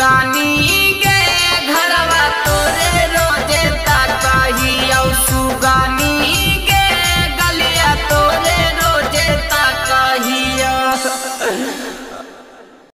गानी